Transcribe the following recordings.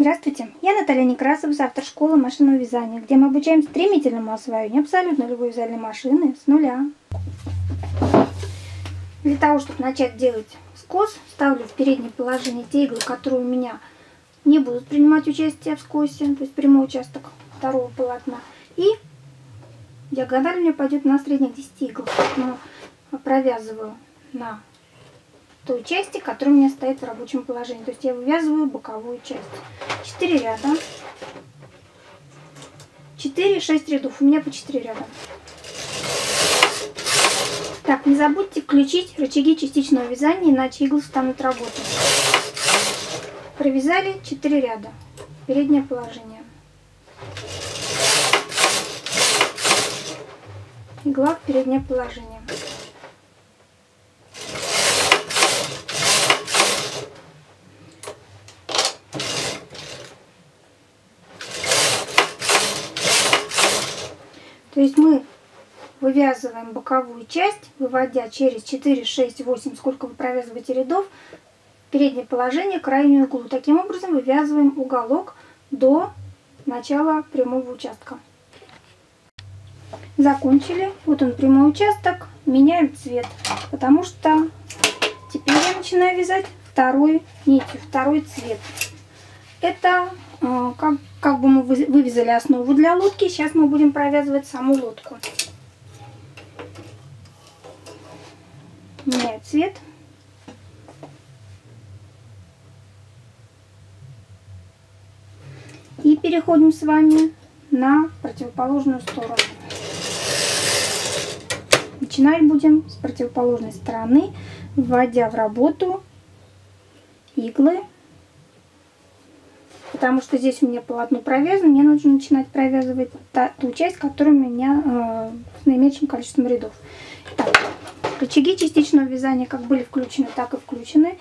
Здравствуйте, я Наталья Некрасова, автор школы машинного вязания, где мы обучаем стремительному освоению абсолютно любой вязальной машины с нуля. Для того, чтобы начать делать скос, ставлю в переднее положение те иглы, которые у меня не будут принимать участие в скосе, то есть прямой участок второго полотна. И диагональ у меня пойдет на средних 10 игл, поэтому провязываю на той части, которая у меня стоит в рабочем положении. То есть я вывязываю боковую часть. 4 ряда. 4-6 рядов. У меня по 4 ряда. Так, не забудьте включить рычаги частичного вязания, иначе иглы станут работать. Провязали 4 ряда. Переднее положение. Игла в переднее положение. То есть мы вывязываем боковую часть, выводя через 4, 6, 8, сколько вы провязываете рядов, переднее положение, крайнюю иглу. Таким образом вывязываем уголок до начала прямого участка. Закончили. Вот он прямой участок. Меняем цвет, потому что теперь я начинаю вязать второй нитью, второй цвет. Это э, как как бы мы вывязали основу для лодки, сейчас мы будем провязывать саму лодку. Меняю цвет. И переходим с вами на противоположную сторону. Начинать будем с противоположной стороны, вводя в работу иглы потому что здесь у меня полотно провязано, мне нужно начинать провязывать та, ту часть, которая у меня э, с наименьшим количеством рядов. Так, рычаги частичного вязания как были включены, так и включены.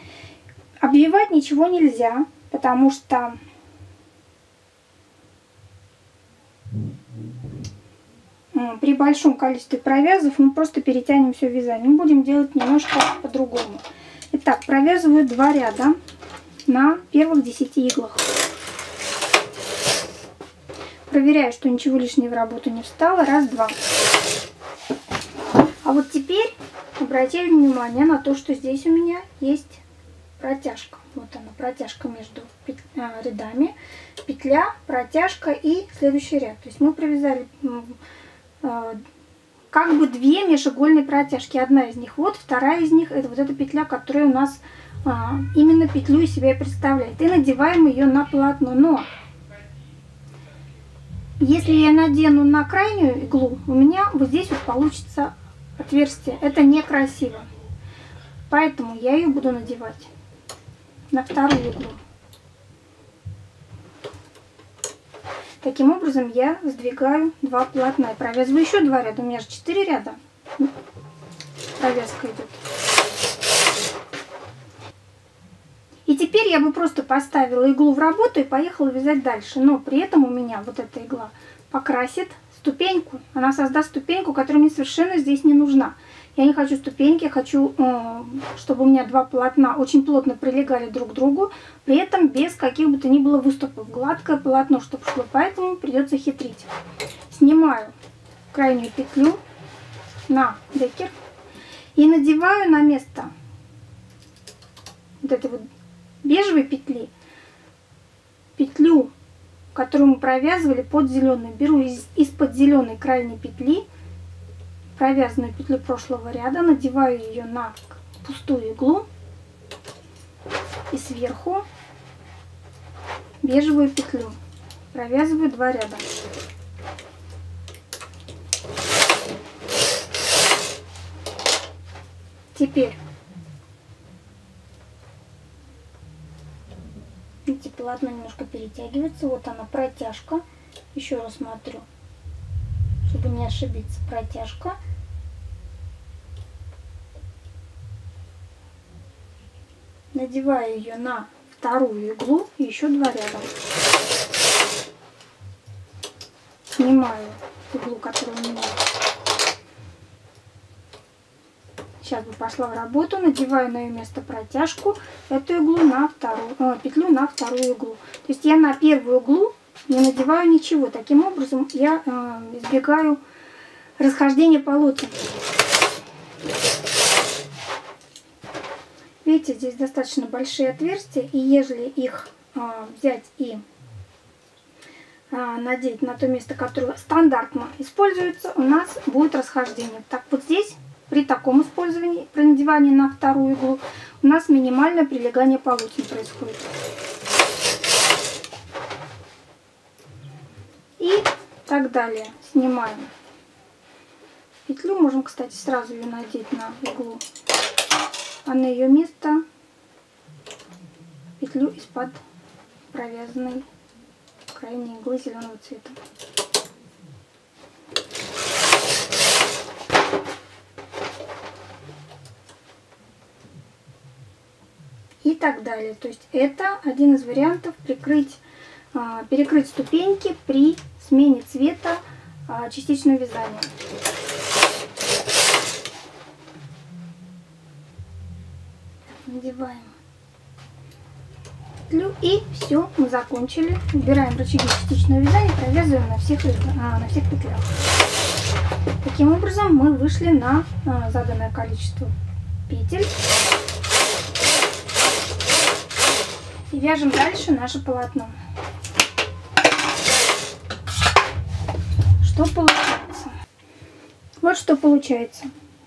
Обвивать ничего нельзя, потому что при большом количестве провязов мы просто перетянем все вязание. Мы будем делать немножко по-другому. Итак, провязываю два ряда на первых 10 иглах. Проверяю, что ничего лишнего в работу не встало. Раз, два. А вот теперь обратите внимание на то, что здесь у меня есть протяжка. Вот она, протяжка между а, рядами. Петля, протяжка и следующий ряд. То есть мы провязали а, как бы две межигольные протяжки. Одна из них вот, вторая из них это вот эта петля, которая у нас а, именно петлю из себя представляет. И надеваем ее на полотно. Но если я надену на крайнюю иглу, у меня вот здесь вот получится отверстие. Это некрасиво. Поэтому я ее буду надевать на вторую иглу. Таким образом я сдвигаю два полотна и провязываю еще два ряда. У меня же четыре ряда. Провязка идет. Теперь я бы просто поставила иглу в работу и поехала вязать дальше. Но при этом у меня вот эта игла покрасит ступеньку. Она создаст ступеньку, которая мне совершенно здесь не нужна. Я не хочу ступеньки, хочу, э, чтобы у меня два полотна очень плотно прилегали друг к другу, при этом без каких бы то ни было выступов. Гладкое полотно, чтобы шло, поэтому придется хитрить. Снимаю крайнюю петлю на декер и надеваю на место вот этой вот бежевой петли петлю, которую мы провязывали под зеленой. Беру из, из-под зеленой крайней петли провязанную петлю прошлого ряда, надеваю ее на пустую иглу и сверху бежевую петлю. Провязываю два ряда. Теперь Видите, полотно немножко перетягивается. Вот она протяжка. Еще раз смотрю, чтобы не ошибиться. Протяжка. Надеваю ее на вторую иглу и еще два ряда. Снимаю иглу, которую у меня Сейчас бы пошла в работу, надеваю на ее место протяжку, эту иглу на вторую, э, петлю на вторую иглу. То есть я на первую иглу не надеваю ничего. Таким образом я э, избегаю расхождения полотен. Видите, здесь достаточно большие отверстия, и если их э, взять и э, надеть на то место, которое стандартно используется, у нас будет расхождение. Так вот здесь при таком использовании, при надевании на вторую иглу, у нас минимальное прилегание полотен происходит. И так далее. Снимаем петлю. Можем, кстати, сразу ее надеть на иглу. А на ее место петлю из-под провязанной крайней иглы зеленого цвета. Так далее. То есть это один из вариантов прикрыть, а, перекрыть ступеньки при смене цвета а, частичного вязания. Надеваем петлю и все, мы закончили. Убираем рычаги частичного вязания, провязываем на всех, а, на всех петлях. Таким образом мы вышли на заданное количество петель. И вяжем дальше наше полотно. Что получается? Вот что получается.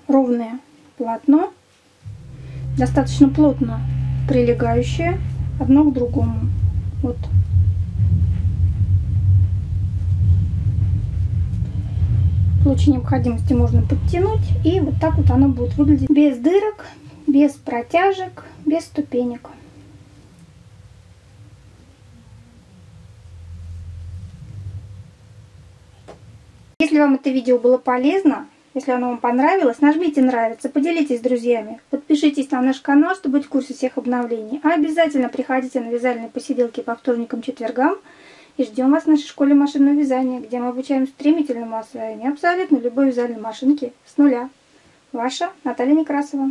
Ровное полотно, достаточно плотно прилегающее одно к другому. Вот. В случае необходимости можно подтянуть, и вот так вот оно будет выглядеть без дырок, без протяжек, без ступенек. Если вам это видео было полезно, если оно вам понравилось, нажмите нравится, поделитесь с друзьями, подпишитесь на наш канал, чтобы быть в курсе всех обновлений. А обязательно приходите на вязальные посиделки по вторникам, четвергам. И ждем вас в нашей школе машинного вязания, где мы обучаем стремительному освоению абсолютно любой вязальной машинки с нуля. Ваша Наталья Некрасова.